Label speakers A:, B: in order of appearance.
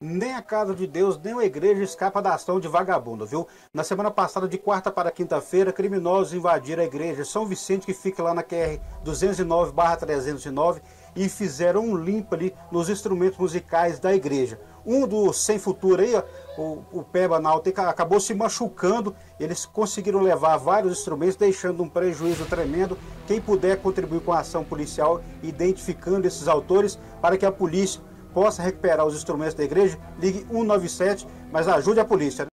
A: Nem a casa de Deus, nem a igreja escapa da ação de vagabundo, viu? Na semana passada, de quarta para quinta-feira, criminosos invadiram a igreja São Vicente, que fica lá na QR 209-309, e fizeram um limpo ali nos instrumentos musicais da igreja. Um dos sem futuro aí, ó, o, o Peba Náutica, acabou se machucando. Eles conseguiram levar vários instrumentos, deixando um prejuízo tremendo. Quem puder contribuir com a ação policial, identificando esses autores, para que a polícia possa recuperar os instrumentos da igreja, ligue 197, mas ajude a polícia.